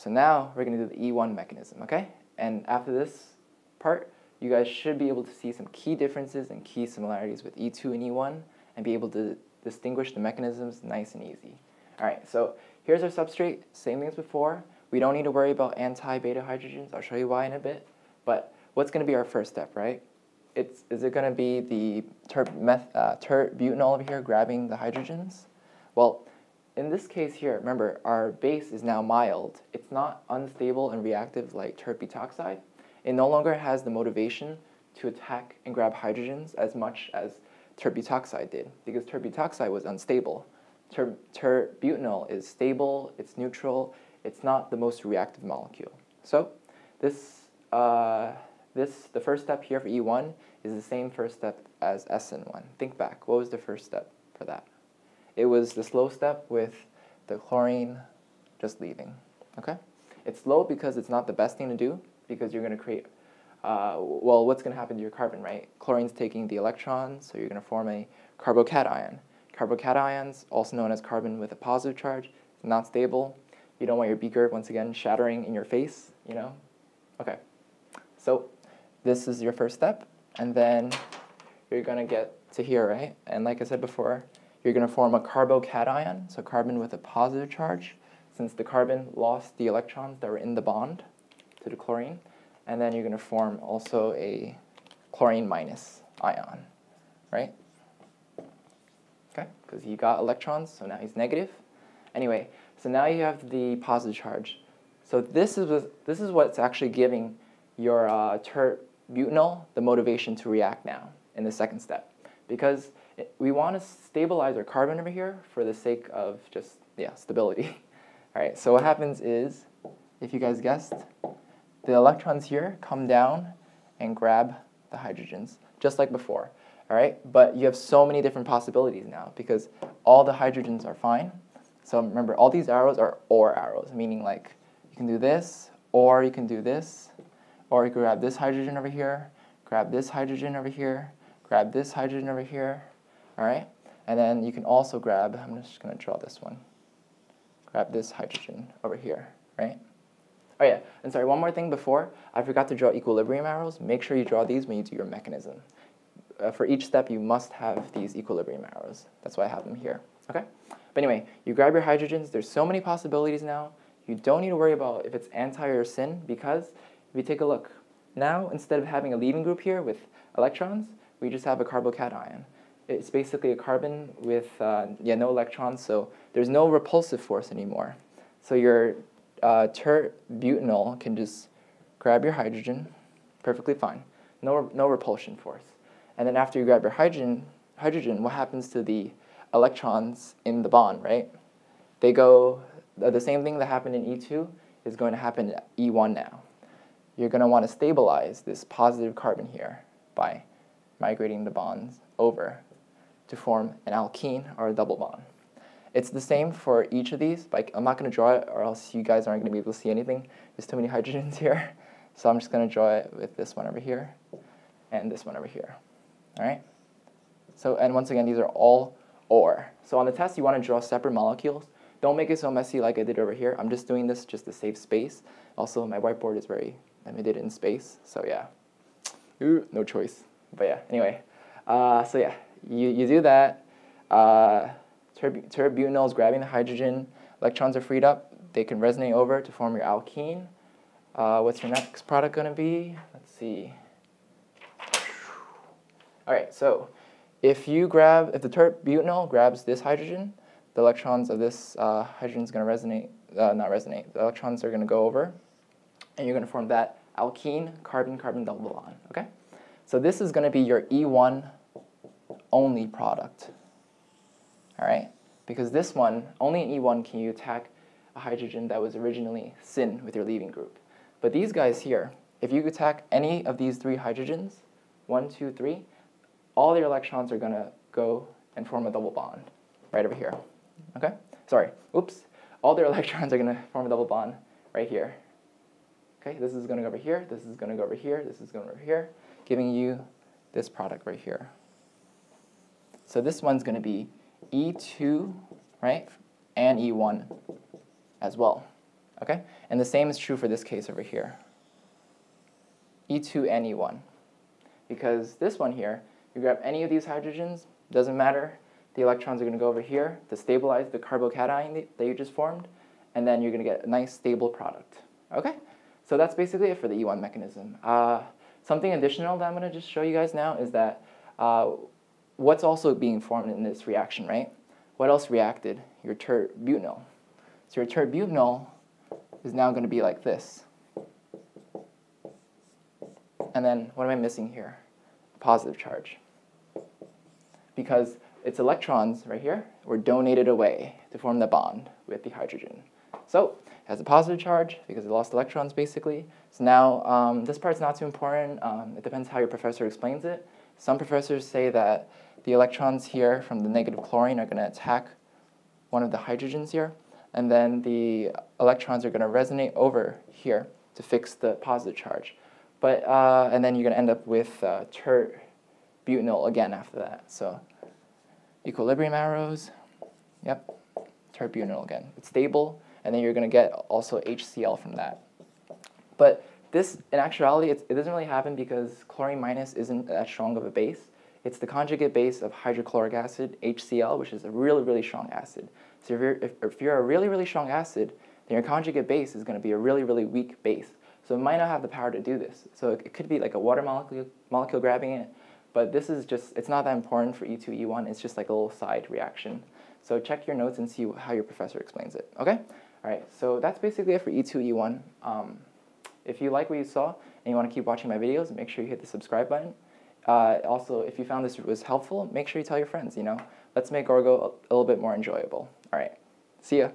So now we're going to do the E1 mechanism, okay? And after this part, you guys should be able to see some key differences and key similarities with E2 and E1 and be able to distinguish the mechanisms nice and easy. All right, so here's our substrate, same thing as before. We don't need to worry about anti-beta hydrogens. I'll show you why in a bit. But what's going to be our first step, right? It's, is it going to be the tert-butanol uh, over here grabbing the hydrogens? Well, in this case here, remember, our base is now mild. It's not unstable and reactive like tert-butoxide. It no longer has the motivation to attack and grab hydrogens as much as tert-butoxide did, because tert-butoxide was unstable. Tert-butanol is stable, it's neutral, it's not the most reactive molecule. So this, uh, this, the first step here for E1 is the same first step as SN1. Think back, what was the first step for that? It was the slow step with the chlorine just leaving, okay? It's slow because it's not the best thing to do because you're going to create, uh, well, what's going to happen to your carbon, right? Chlorine's taking the electrons, so you're going to form a carbocation. Carbocations, also known as carbon with a positive charge, not stable. You don't want your beaker, once again, shattering in your face, you know? Okay, so this is your first step, and then you're going to get to here, right? And like I said before, you're going to form a carbocation, so carbon with a positive charge, since the carbon lost the electrons that were in the bond to the chlorine. And then you're going to form also a chlorine minus ion, right? Okay, because he got electrons, so now he's negative. Anyway, so now you have the positive charge. So this is, this is what's actually giving your uh, tert-butanol the motivation to react now in the second step. Because we want to stabilize our carbon over here for the sake of just, yeah, stability. All right, so what happens is, if you guys guessed, the electrons here come down and grab the hydrogens, just like before. All right, but you have so many different possibilities now because all the hydrogens are fine. So remember, all these arrows are OR arrows, meaning like you can do this, or you can do this, or you can grab this hydrogen over here, grab this hydrogen over here, grab this hydrogen over here, all right? And then you can also grab, I'm just going to draw this one, grab this hydrogen over here, right? Oh yeah, and sorry, one more thing before, I forgot to draw equilibrium arrows. Make sure you draw these when you do your mechanism uh, for each step, you must have these equilibrium arrows. That's why I have them here. Okay? But anyway, you grab your hydrogens. There's so many possibilities now. You don't need to worry about if it's anti or syn because if you take a look, now instead of having a leaving group here with electrons, we just have a carbocation. It's basically a carbon with uh, yeah, no electrons, so there's no repulsive force anymore. So your uh, tert-butanol can just grab your hydrogen, perfectly fine. No, no repulsion force. And then after you grab your hydrogen, hydrogen, what happens to the electrons in the bond, right? They go, the same thing that happened in E2 is going to happen in E1 now. You're going to want to stabilize this positive carbon here by migrating the bonds over to form an alkene or a double bond. It's the same for each of these, Like, I'm not going to draw it or else you guys aren't going to be able to see anything. There's too many hydrogens here. So I'm just going to draw it with this one over here and this one over here all right? So, and once again, these are all OR. So on the test, you want to draw separate molecules. Don't make it so messy like I did over here. I'm just doing this just to save space. Also, my whiteboard is very limited in space, so yeah. Ooh, no choice. But yeah, anyway. Uh, so yeah, you, you do that. Uh, tert-butanol is grabbing the hydrogen. Electrons are freed up. They can resonate over to form your alkene. Uh, what's your next product going to be? Let's see. All right, so if you grab, if the tert-butanol grabs this hydrogen, the electrons of this uh, hydrogen is going to resonate, uh, not resonate, the electrons are going to go over, and you're going to form that alkene carbon-carbon double bond, okay? So this is going to be your E1 only product, all right? Because this one, only in E1 can you attack a hydrogen that was originally syn with your leaving group. But these guys here, if you attack any of these three hydrogens, one, two, three, all your electrons are going to go and form a double bond right over here. Okay? Sorry. Oops. All their electrons are going to form a double bond right here. Okay? This is going to go over here. This is going to go over here. This is going over here, giving you this product right here. So this one's going to be E2, right? And E1 as well. Okay? And the same is true for this case over here. E2 and E1. Because this one here, you grab any of these hydrogens, doesn't matter, the electrons are going to go over here to stabilize the carbocation that you just formed, and then you're going to get a nice stable product. Okay? So that's basically it for the E1 mechanism. Uh, something additional that I'm going to just show you guys now is that uh, what's also being formed in this reaction, right? What else reacted? Your tert-butanol. So your tert-butanol is now going to be like this. And then what am I missing here? Positive charge. Because its electrons right here were donated away to form the bond with the hydrogen. So it has a positive charge because it lost electrons basically. So now um, this part's not too important. Um, it depends how your professor explains it. Some professors say that the electrons here from the negative chlorine are going to attack one of the hydrogens here, and then the electrons are going to resonate over here to fix the positive charge. But, uh, and then you're going to end up with uh, tert butanol again after that. So equilibrium arrows, yep, tert butanol again. It's stable, and then you're going to get also HCl from that. But this, in actuality, it doesn't really happen because chlorine minus isn't that strong of a base. It's the conjugate base of hydrochloric acid, HCl, which is a really, really strong acid. So if you're, if, if you're a really, really strong acid, then your conjugate base is going to be a really, really weak base. So it might not have the power to do this. So it, it could be like a water molecule, molecule grabbing it, but this is just, it's not that important for E2, E1. It's just like a little side reaction. So check your notes and see how your professor explains it, okay? All right, so that's basically it for E2, E1. Um, if you like what you saw and you want to keep watching my videos, make sure you hit the subscribe button. Uh, also, if you found this was helpful, make sure you tell your friends, you know. Let's make Orgo a, a little bit more enjoyable. All right, see ya.